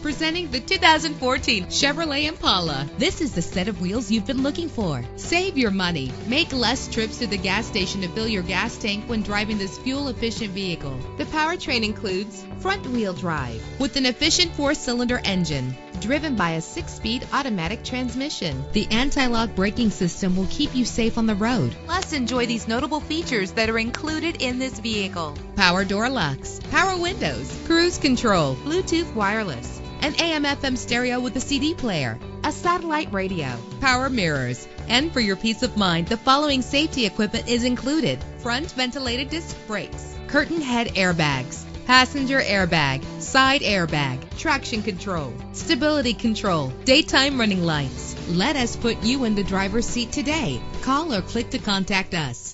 Presenting the 2014 Chevrolet Impala. This is the set of wheels you've been looking for. Save your money. Make less trips to the gas station to fill your gas tank when driving this fuel-efficient vehicle. The powertrain includes front-wheel drive with an efficient four-cylinder engine driven by a six-speed automatic transmission. The anti-lock braking system will keep you safe on the road. Plus, enjoy these notable features that are included in this vehicle. Power door locks, power windows, cruise control, Bluetooth wireless, an AM FM stereo with a CD player, a satellite radio, power mirrors. And for your peace of mind, the following safety equipment is included. Front ventilated disc brakes, curtain head airbags, passenger airbag, side airbag, traction control, stability control, daytime running lights. Let us put you in the driver's seat today. Call or click to contact us.